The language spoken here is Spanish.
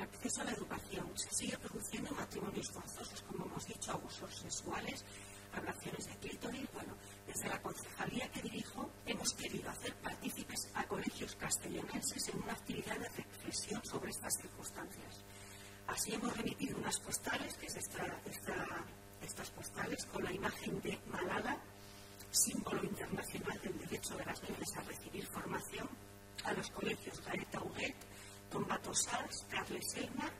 acceso a la educación. Se sigue produciendo matrimonios forzosos, como hemos dicho, abusos sexuales, ablaciones de clítoris. Bueno, desde la concejalía que dirijo hemos querido hacer partícipes a colegios castellonenses en una actividad de reflexión sobre estas circunstancias. Así hemos remitido unas postales, que es estas postales, con la imagen de Malala, símbolo internacional del derecho de las niñas a recibir formación, a los colegios Gaeta Huguet, house, Dudley Stigma,